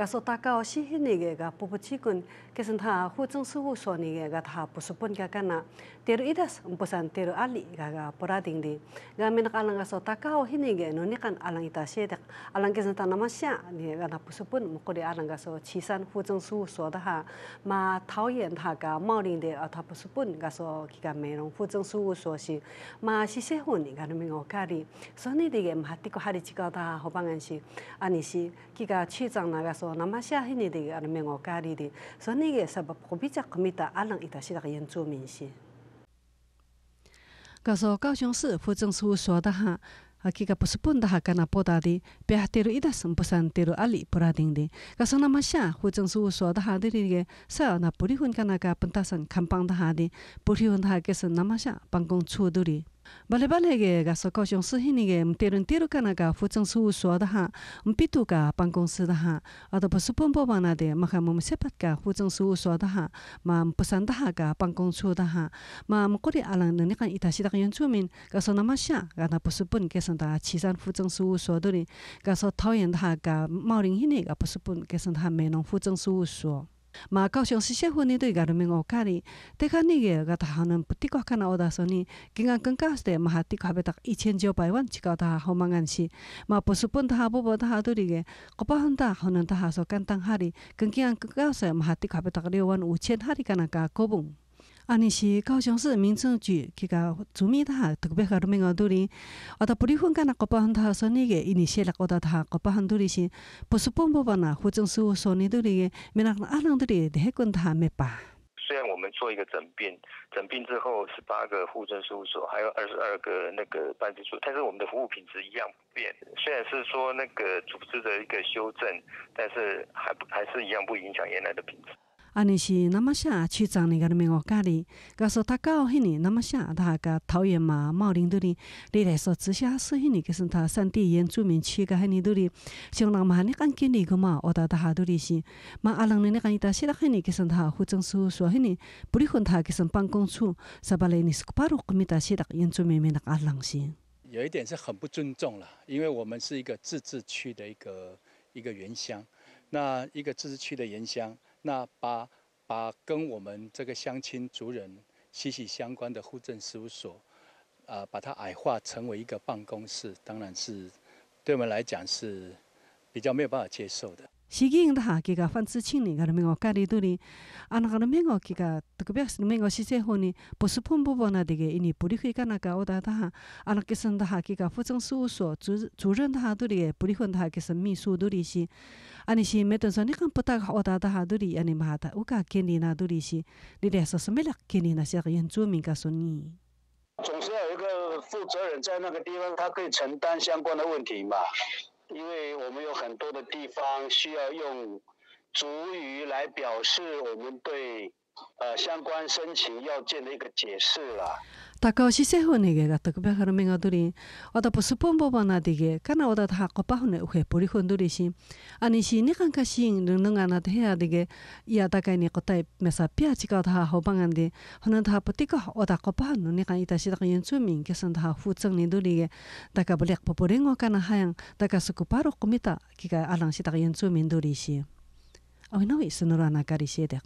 가서 다가오시 히니게가 부부치군 계속 다 후정수고 소니게가 다 부수본 가가나 데르 이다스 부산 데르 알리 가가 보라딩디 가면 알랑 가서 다가오 히니게 노니깐 알랑이다 셰데 알랑 계속 다 남아샤 니가 나 부수본 목거리 알랑 가서 지산 후정수 소다하 마 타오옌다가 다가 마링데 아타 부수본 가서 기가 메롱 후정수 소시 마 시세혼이 가는 명어까리 소니디게 마티코 하리치가다 호방안시 아니시 기가 취장 나가서 迄那的个那么我家里的，所以你个是不不比较可米的阿啷伊达是那个原住民是。告诉高雄市户政事务所的哈，啊，这个不是本的哈，跟那报道的，别跌入一大生不 san 跌入阿里不拉丁的，告诉那么下户政事务所的哈的这个，是那不离婚跟那个本大生看帮的哈的，不离婚他个是那么下办公处的哩。巴拉巴拉个，个说高雄市里个，唔跌轮跌轮个那个户政事务所的哈，唔比度个办公室的哈，阿都不是本部嘛那的，嘛看我们 sepet 个户政事务所的哈，嘛不 san 的哈个办公处的哈，嘛唔过的阿人你看伊他是那个原住民，个说那么下，个那不是本个上的岐山户政事务所的哩，个说讨厌他个茂林迄个不是本个上他美农户政事务所。嘛高雄市社会呢对个人民学家里，对看那个个他能不的确看到的说呢，今个更加是的嘛，的确被达一千九百万去搞他好忙安是，嘛不是本他不不他对个，我把很大可能他说简单哈哩，更加更加是嘛的确被达六万啊！你。是高雄市民政局去个主民他特别个人民学都哩，我到不离婚干那个把很他说那个，伊尼写了我到他个把很多哩是，不是本部吧那户政事务所呢都哩，没那阿啷都哩，还跟他没吧。虽然我们做一个整并，整并之后十八个户政事务所，还有二十二个那个办事处，但是我们的服务品质一样不变。虽然是说那个组织的一个修正，但是还不还是一样不影响原来的品质。安尼是那么下区长那个民我家里，告诉他高迄年那么下他个桃园嘛茂林都里，你来说直辖市迄年就是他山地原住民区个迄年都里，像人嘛你讲经历个嘛，我到他下都里是，嘛阿人你讲伊搭写了迄年就是他户政事务所迄年，不离婚他就是办公处，啥巴嘞你是巴鲁个咪搭写了原住民民的阿人是。有一点是很不尊重了，因为我们是一个自治区的一个一个原乡，那一个自治区的原乡。那把把跟我们这个乡亲族人息息相关的户政事务所，呃，把它矮化成为一个办公室，当然是对我们来讲是比较没有办法接受的。是因的哈，这个范志清呢，个民我家里头哩，啊那个民我这个特别是民我是这份呢，不是碰不碰那这个，因为不离婚干那个我的哈，啊那个是的哈，这个户政事务所主主任他都哩，不离婚他个是秘书都哩是，啊你是没等说你看不大我的哈都哩，啊你嘛的我家建立那都哩是，你来说什么了建立那些原住民告诉你。总是。要有一个负责人在那个地方，他可以承担相关的问题嘛。因为很多的地方需要用主语来表示我们对呃相关申请要件的一个解释了。大高是社会那个个特别好的民个多哩，我都不是本部帮那的个，可能我都他个把那会不离婚多哩是，啊你是你看看是能能啊那的下的个，呀大概你个带没啥别几个他好帮人的，可能他不的个我大个把那你看伊但是那个原住民个生他负责你多哩个，大概不了不不灵我看那还样，大概是个巴罗个米达，这个阿郎是那个原住民多哩是，哦那为什么那那个哩些的？